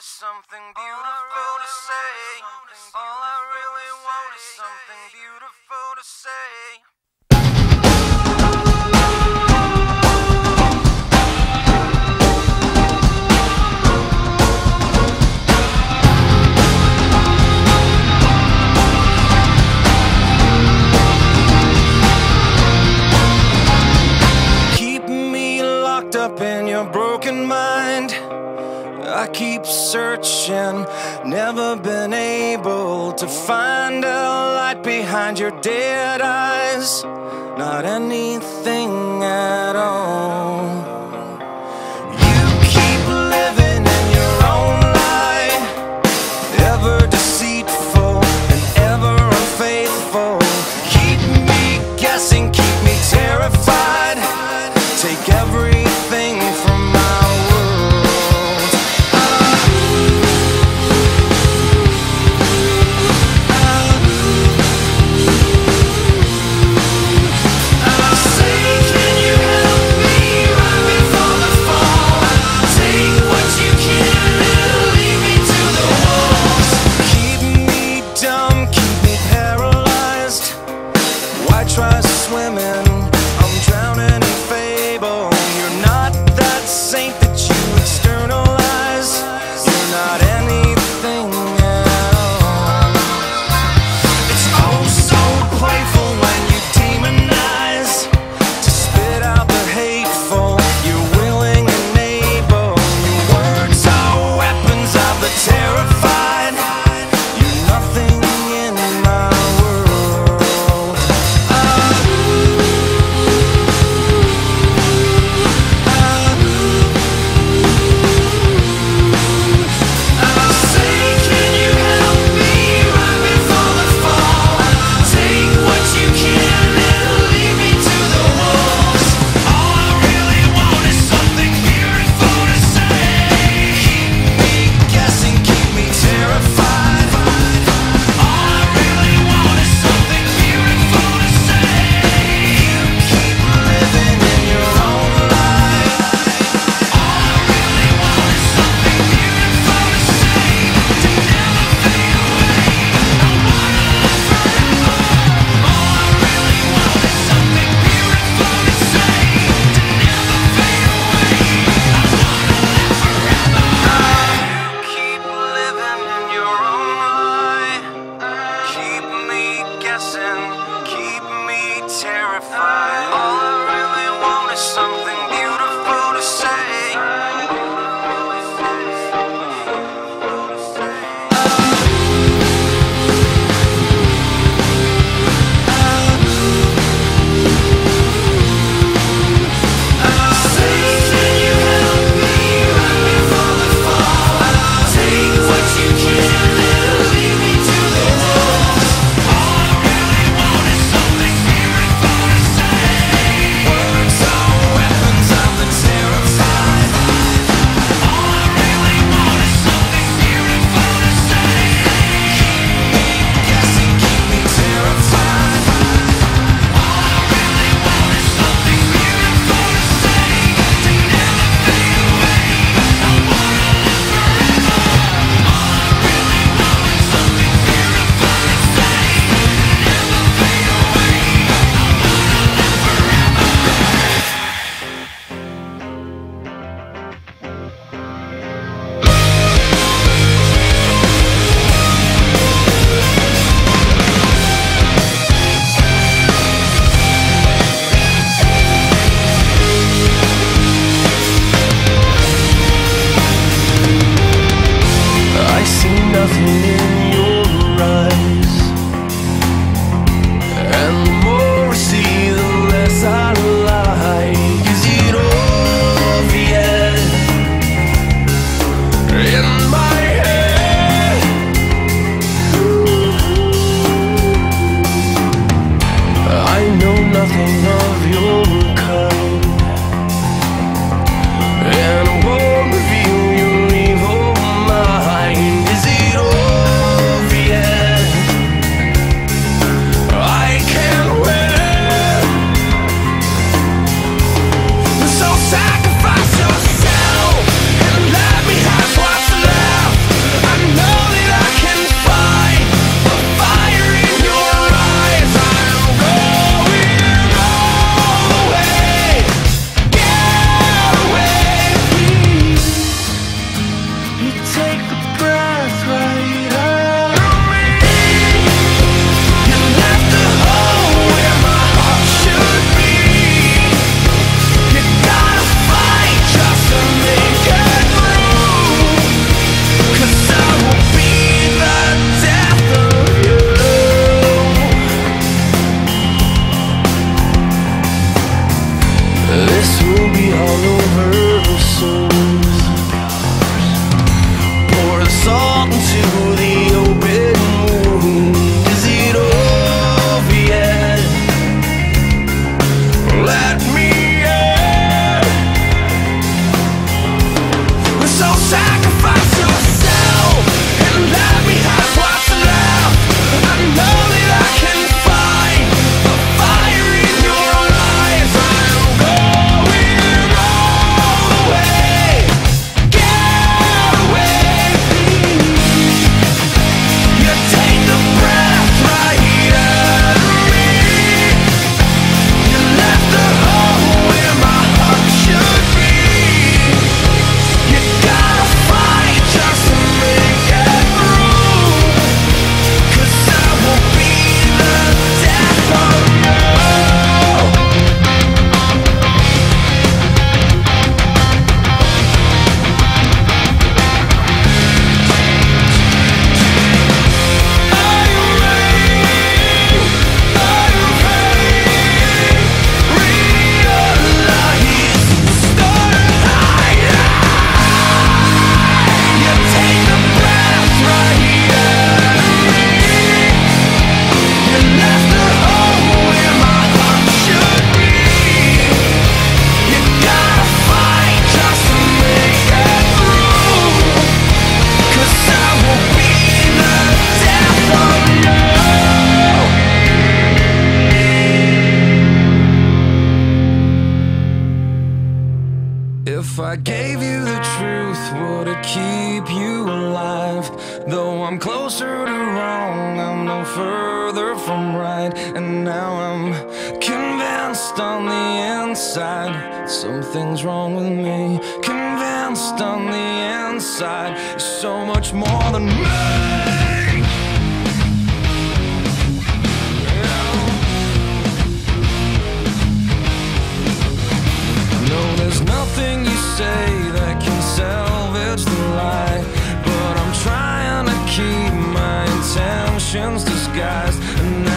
is something beautiful to say. All I really want is something beautiful to say. To find a light behind your dead eyes. Not anything at all. You keep you alive? Though I'm closer to wrong, I'm no further from right. And now I'm convinced on the inside something's wrong with me. Convinced on the inside, so much more than me. Intentions disguised.